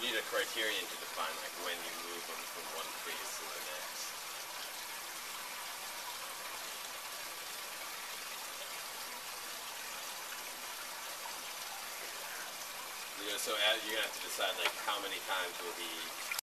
You need a criterion to define like when you move them from one phase to the next. You know, so as, you're gonna have to decide like how many times will he